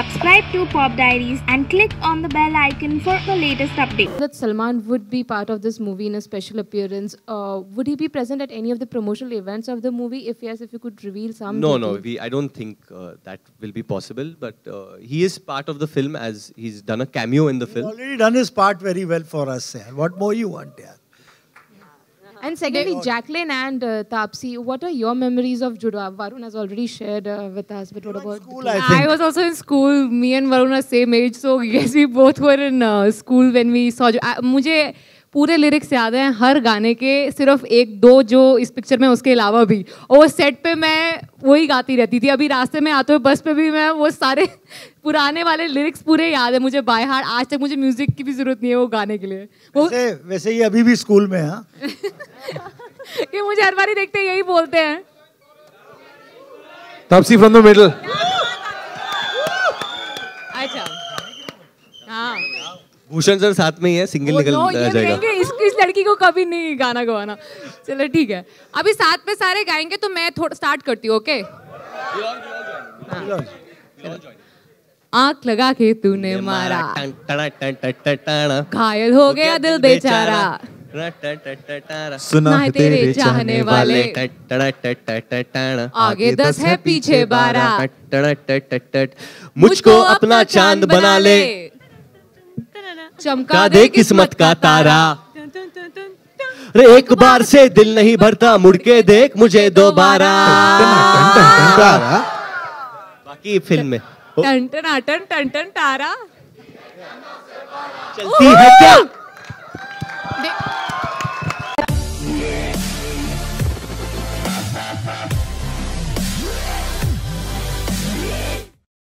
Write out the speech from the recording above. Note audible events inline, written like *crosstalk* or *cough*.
Subscribe to Pop Diaries and click on the bell icon for the latest updates. that Salman would be part of this movie in a special appearance. Uh, would he be present at any of the promotional events of the movie? If yes, if you could reveal some. No, no, we, I don't think uh, that will be possible. But uh, he is part of the film as he's done a cameo in the film. Already done his part very well for us. yaar. What more you want, yeah? And secondly, Jacqueline and uh, Tapsi, what are your memories of Juda? Varun has already shared uh, with us, but what about? School, I I was also in school. Me and Varun are same age, so yes, we both were in uh, school when we saw. Uh, मुझे पूरे lyrics याद हैं हर गाने के सिर्फ़ एक दो जो इस पिक्चर में उसके अलावा भी और वो सेट पे मैं वही गाती रहती थी अभी रास्ते में आते हुए बस पे भी मैं वो सारे पुराने वाले लिरिक्स पूरे याद है मुझे बाय हार्ट आज तक मुझे म्यूज़िक की भी ज़रूरत नहीं है वो गाने के लिए वो वैसे वैसे ये अभी भी स्कूल में हाँ *laughs* ये मुझे हर बारी देखते यही बोलते हैं। Tapsi from the middle. अच्छा। हाँ। भूषण सर साथ में ही है सिंगल निकल नो, ये जाएगा। इस, इस लड़की को कभी नहीं गाना गवाना। चलो ठीक है। अभी साथ में सारे गाएँगे तो मैं थोड़ा स्टार्ट करती हूँ ओके आँख लगा के तूने मारा। टन, टना, टन, टन, टन, टना। घायल हो गया दिल बेचारा। सुना है तेरे चाहने वाले। आगे दस है पीछे बारह। मुझको अपना चाँद बना ले। चमका दे किस्मत का तारा। अरे एक बार। से दिल नहीं भरता मुड़ के देख मुझे दोबारा। बाकी फ़िल्म में। टन टन टन टन टन तारा। चलती है क्या?